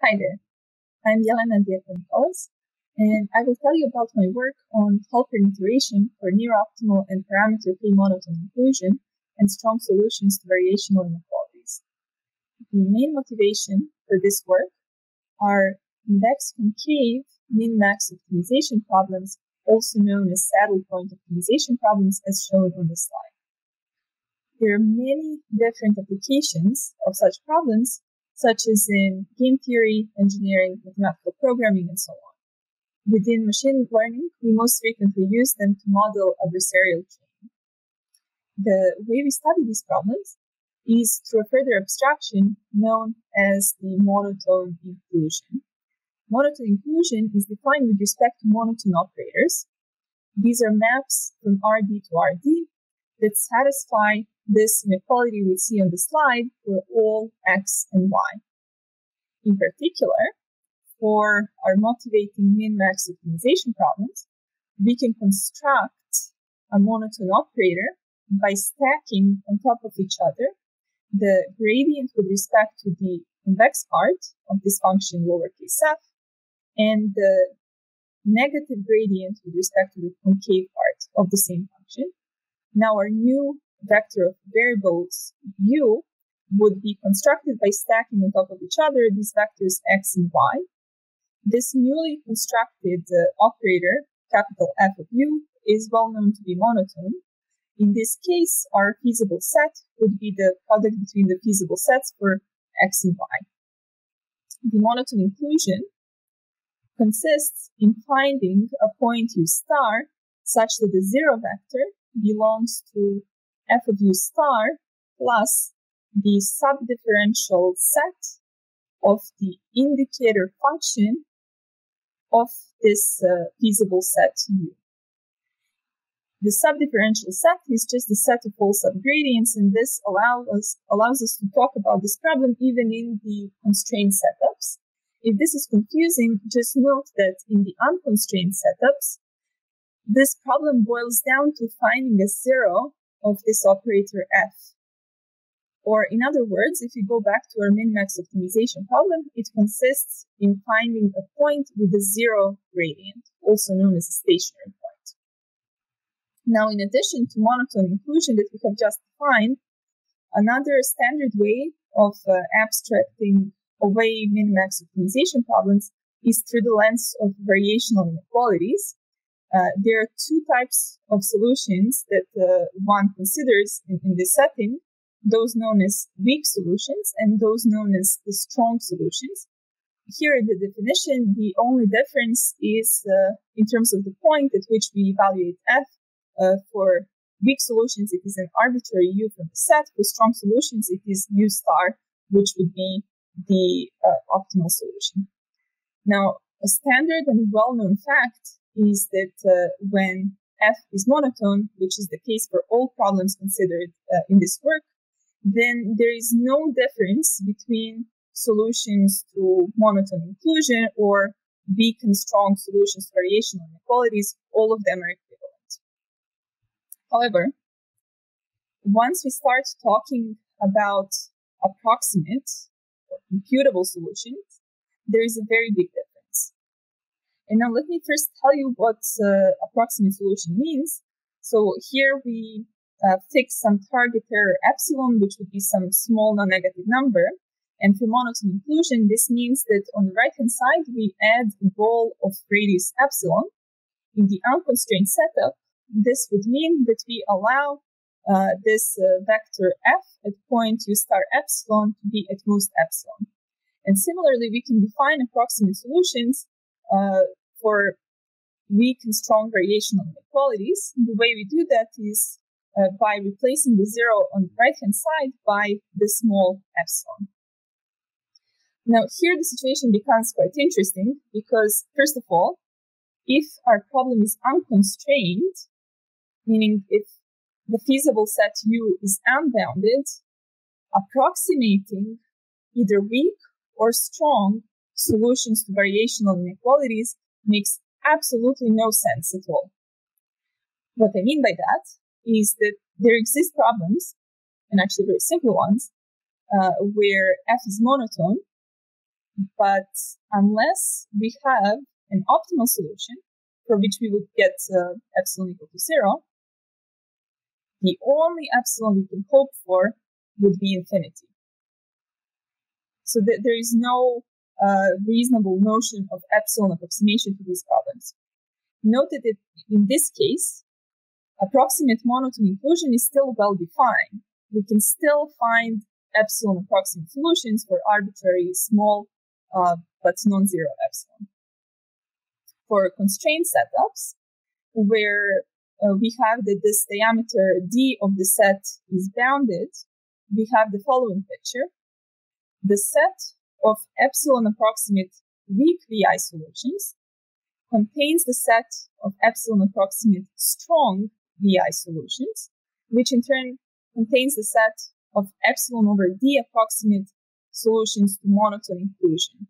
Hi there. I'm Jelena Diakonikolas, and I will tell you about my work on Halpern iteration for near optimal and parameter free monotone inclusion and strong solutions to variational inequalities. The main motivation for this work are convex concave min-max optimization problems, also known as saddle point optimization problems as shown on the slide. There are many different applications of such problems, such as in game theory, engineering, mathematical programming, and so on. Within machine learning, we most frequently use them to model adversarial training. The way we study these problems is through a further abstraction known as the monotone inclusion. Monotone inclusion is defined with respect to monotone operators. These are maps from RD to RD that satisfy this inequality we see on the slide for all x and y. In particular, for our motivating min-max optimization problems, we can construct a monotone operator by stacking on top of each other the gradient with respect to the convex part of this function lowercase f and the negative gradient with respect to the concave part of the same function. Now our new vector of variables u would be constructed by stacking on top of each other these vectors x and y. This newly constructed uh, operator, capital F of u, is well known to be monotone. In this case, our feasible set would be the product between the feasible sets for x and y. The monotone inclusion consists in finding a point u star such that the zero vector belongs to f of u star plus the subdifferential set of the indicator function of this uh, feasible set u. The subdifferential set is just the set of all subgradients, and this allows us, allows us to talk about this problem even in the constrained setups. If this is confusing, just note that in the unconstrained setups, this problem boils down to finding a zero of this operator f. Or in other words, if you go back to our min-max optimization problem, it consists in finding a point with a zero gradient, also known as a stationary point. Now, in addition to monotone inclusion that we have just defined, another standard way of uh, abstracting away min-max optimization problems is through the lens of variational inequalities, uh, there are two types of solutions that uh, one considers in, in, this setting those known as weak solutions and those known as the strong solutions. Here in the definition, the only difference is uh, in terms of the point at which we evaluate f. Uh, for weak solutions, it is an arbitrary u from the set. For strong solutions, it is u star, which would be the uh, optimal solution. Now, a standard and well-known fact is that uh, when f is monotone, which is the case for all problems considered uh, in this work, then there is no difference between solutions to monotone inclusion or weak and strong solutions to variational inequalities. All of them are equivalent. However, once we start talking about approximate or computable solutions, there is a very big difference. And now let me first tell you what uh, approximate solution means. So here we uh, fix some target error epsilon, which would be some small non-negative number. And for monotone inclusion, this means that on the right-hand side, we add a ball of radius epsilon. In the unconstrained setup, this would mean that we allow uh, this uh, vector f at point u star epsilon to be at most epsilon. And similarly, we can define approximate solutions uh, for weak and strong variational inequalities. The way we do that is uh, by replacing the zero on the right hand side by the small epsilon. Now, here the situation becomes quite interesting because, first of all, if our problem is unconstrained, meaning if the feasible set U is unbounded, approximating either weak or strong solutions to variational inequalities makes absolutely no sense at all. What I mean by that is that there exist problems, and actually very simple ones, uh, where f is monotone, But unless we have an optimal solution for which we would get uh, epsilon equal to zero, the only epsilon we can hope for would be infinity. So th- there is no uh, reasonable notion of epsilon approximation to these problems. Note that in this case, approximate monotone inclusion is still well defined. We can still find epsilon approximate solutions for arbitrary small uh, but non-zero epsilon. For constrained setups, where uh, we have that this diameter d of the set is bounded, we have the following picture. The set of epsilon approximate weak VI solutions contains the set of epsilon approximate strong VI solutions, which in turn contains the set of epsilon over d approximate solutions to monotone inclusion.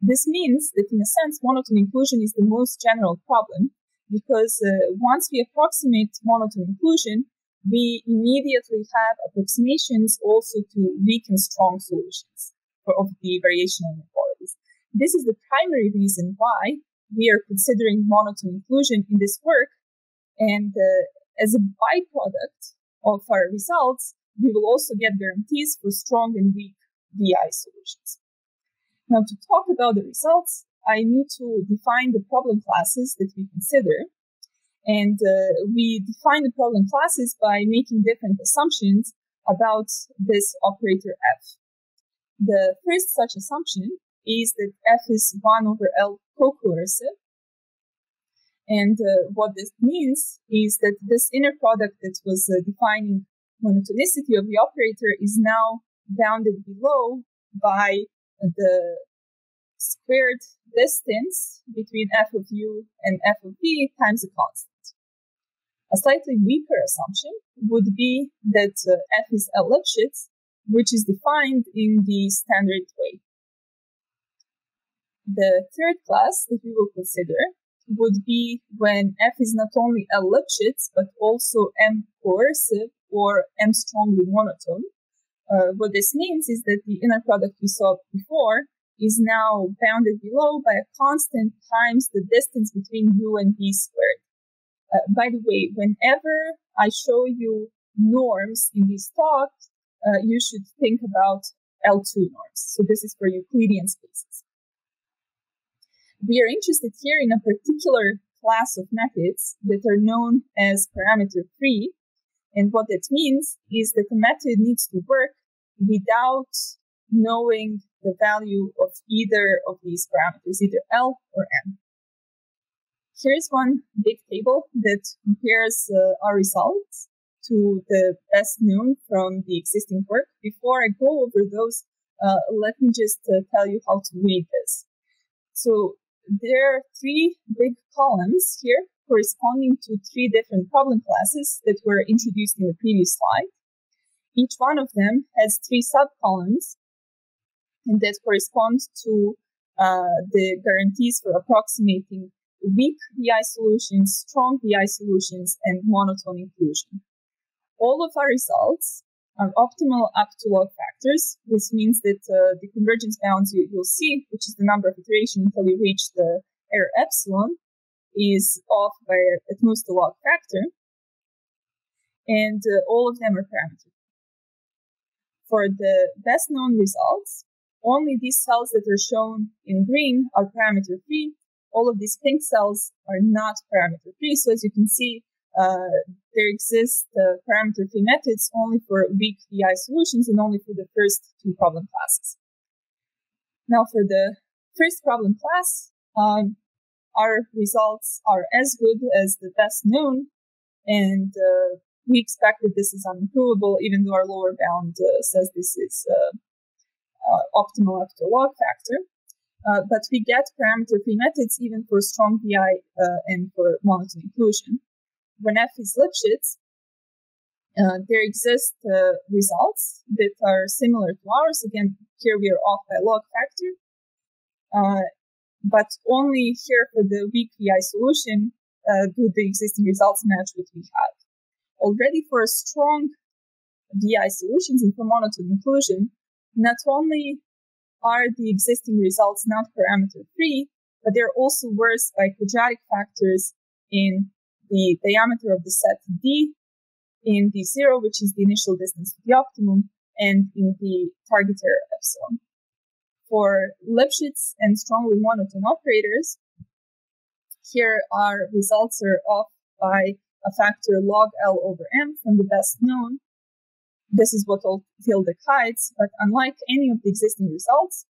This means that in a sense, monotone inclusion is the most general problem because uh, once we approximate monotone inclusion, we immediately have approximations also to weak and strong solutions of the variational inequalities. This is the primary reason why we are considering monotone inclusion in this work. And uh, as a byproduct of our results, we will also get guarantees for strong and weak VI solutions. Now, to talk about the results, I need to define the problem classes that we consider. And uh, we define the problem classes by making different assumptions about this operator f. The first such assumption is that f is 1 over L co-coercive. And uh, what this means is that this inner product that was uh, defining monotonicity of the operator is now bounded below by the squared distance between f of u and f of v times a constant. A slightly weaker assumption would be that uh, f is L Lipschitz, which is defined in the standard way. The third class that we will consider would be when f is not only L Lipschitz, but also m coercive or m strongly monotone. Uh, what this means is that the inner product we saw before is now bounded below by a constant times the distance between u and v squared. Uh, by the way, whenever I show you norms in these talks, uh, you should think about L2 norms. So this is for Euclidean spaces. We are interested here in a particular class of methods that are known as parameter free. And what that means is that the method needs to work without knowing the value of either of these parameters, either L or M. Here's one big table that compares uh, our results to the best known from the existing work. Before I go over those, uh, let me just uh, tell you how to read this. So there are three big columns here corresponding to three different problem classes that were introduced in the previous slide. Each one of them has three subcolumns and that corresponds to uh, the guarantees for approximating weak VI solutions, strong VI solutions, and monotone inclusion. All of our results are optimal up to log factors. This means that uh, the convergence bounds you, will see, which is the number of iterations until you reach the error epsilon, is off by at most a log factor. And uh, all of them are parameter. For the best known results, only these cells that are shown in green are parameter free. All of these pink cells are not parameter free. So as you can see, uh, there exist uh, parameter free methods only for weak VI solutions and only for the first two problem classes. Now for the first problem class, um, our results are as good as the best known, and uh, we expect that this is unimprovable, even though our lower bound uh, says this is uh, uh, optimal after log factor. But we get parameter-free methods even for strong VI and for monotone inclusion. When F is Lipschitz, uh, there exist uh, results that are similar to ours. Again, here we are off by log factor. Uh, but only here for the weak VI solution do the existing results match what we have. Already for strong VI solutions and for monotone inclusion, not only are the existing results not parameter free, but they're also worse by quadratic factors in the diameter of the set D, in D0, which is the initial distance to the optimum, and in the target error epsilon. For Lipschitz and strongly monotone operators, here our results are off by a factor log L over M from the best known. This is what tilde hides, but unlike any of the existing results,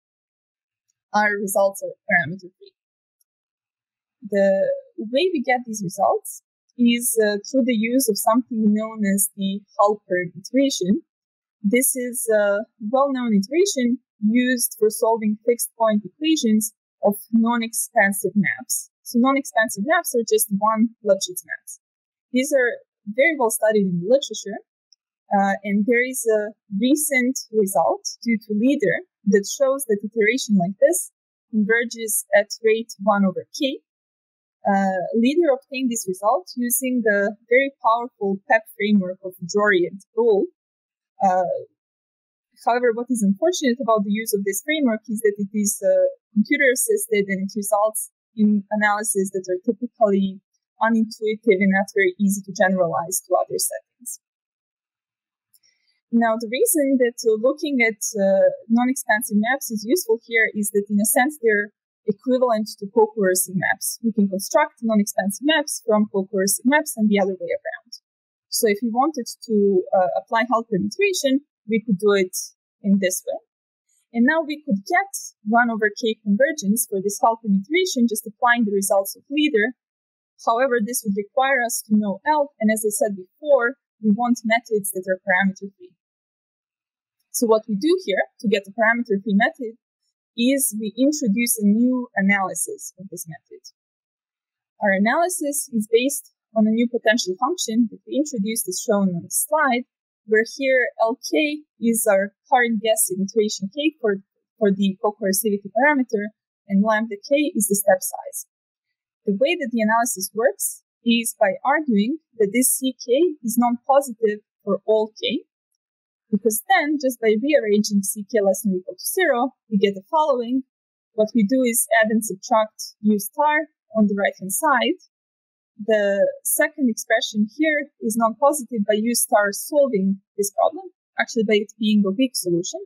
our results are parameter free. The way we get these results is uh, through the use of something known as the Halpern iteration. This is a well-known iteration used for solving fixed point equations of non-expansive maps. So non-expansive maps are just one Lipschitz maps. These are very well studied in the literature, uh, and there is a recent result due to Lieder that shows that iteration like this converges at rate 1 over k, Lieder obtained this result using the very powerful PEP framework of Drori and Teboulle. Uh, however, what is unfortunate about the use of this framework is that it is uh, computer assisted and it results in analysis that are typically unintuitive and not very easy to generalize to other settings. Now, the reason that looking at uh, non-expansive maps is useful here is that in a sense they're equivalent to co-coercive maps. We can construct non-expansive maps from co-coercive maps and the other way around. So if we wanted to uh, apply Halpern iteration, we could do it in this way. And now we could get 1 over k convergence for this Halpern iteration just applying the results of Lieder. However, this would require us to know L, and as I said before, we want methods that are parameter free. So what we do here to get a parameter free method is we introduce a new analysis of this method. Our analysis is based on a new potential function that we introduced as shown on the slide, where here Lk is our current guess in iteration k for, for the co-coercivity parameter, and lambda k is the step size. The way that the analysis works is by arguing that this ck is non-positive for all k, because then, just by rearranging ck less than or equal to zero, we get the following. What we do is add and subtract u star on the right hand side. The second expression here is non-positive by u star solving this problem, actually by it being a weak solution.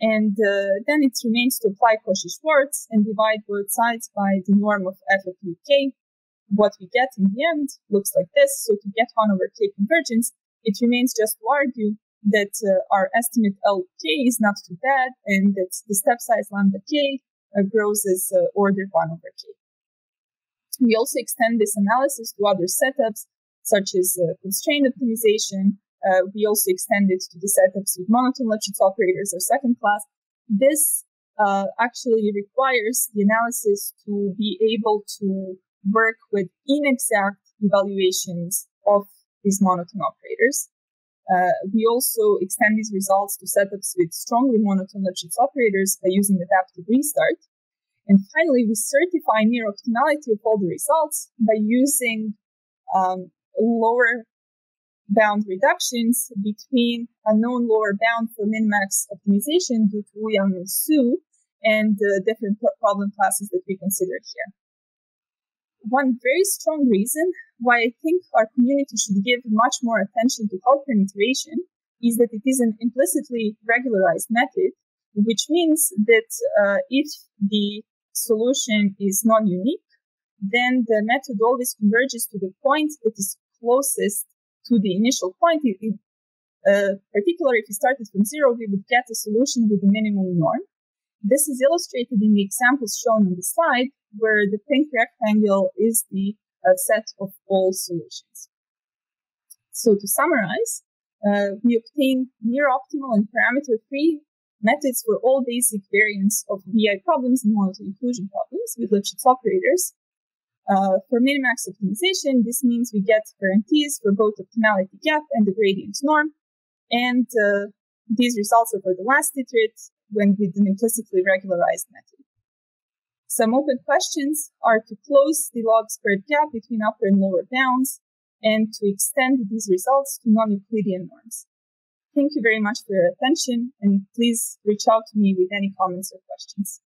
And uh, then it remains to apply Cauchy-Schwarz and divide both sides by the norm of f of uk. What we get in the end looks like this. So to get 1 over k convergence, it remains just to argue that uh, our estimate LK is not too bad and that the step size lambda k uh, grows as uh, order 1 over k. We also extend this analysis to other setups, such as uh, constraint optimization. Uh, we also extend it to the setups with monotone Lipschitz operators or second class. This uh, actually requires the analysis to be able to work with inexact evaluations of these monotone operators. Uh, we also extend these results to setups with strongly monotone Lipschitz operators by using adaptive restart. And finally, we certify near optimality of all the results by using um, lower bound reductions between a known lower bound for min-max optimization due to Wu and Su and the different problem classes that we consider here one very strong reason why I think our community should give much more attention to Halpern iteration is that it is an implicitly regularized method, which means that uh, if the solution is non-unique, then the method always converges to the point that is closest to the initial point. It, uh, particularly if we started from zero, we would get a solution with a minimum norm. This is illustrated in the examples shown on the slide, where the pink rectangle is the uh, set of all solutions. So to summarize, uh, we obtain near optimal and parameter free methods for all basic variants of VI problems and monotone inclusion problems with Lipschitz operators. Uh, for minimax optimization, this means we get guarantees for both optimality gap and the gradient norm. And uh, these results are for the last iterate when we with an implicitly regularized method. Some open questions are to close the log squared gap between upper and lower bounds and to extend these results to non-Euclidean norms. Thank you very much for your attention, and please reach out to me with any comments or questions.